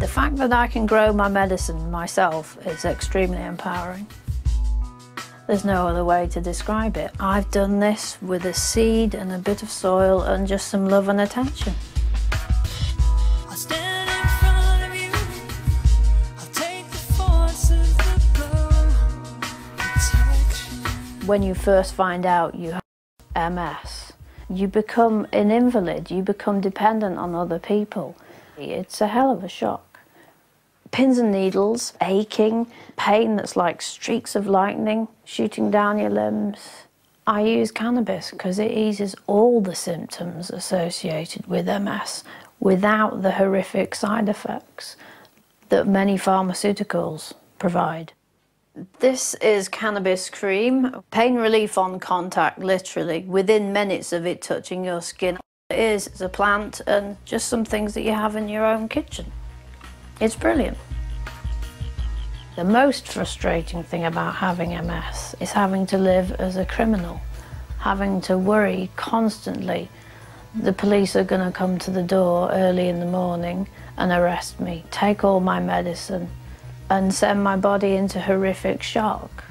The fact that I can grow my medicine myself is extremely empowering. There's no other way to describe it. I've done this with a seed and a bit of soil and just some love and attention. When you first find out you have MS, you become an invalid, you become dependent on other people. It's a hell of a shock. Pins and needles, aching, pain that's like streaks of lightning shooting down your limbs. I use cannabis because it eases all the symptoms associated with MS without the horrific side effects that many pharmaceuticals provide. This is cannabis cream. Pain relief on contact, literally, within minutes of it touching your skin. Is a plant and just some things that you have in your own kitchen. It's brilliant. The most frustrating thing about having MS is having to live as a criminal, having to worry constantly. The police are going to come to the door early in the morning and arrest me, take all my medicine, and send my body into horrific shock.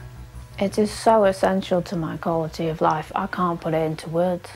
It is so essential to my quality of life, I can't put it into words.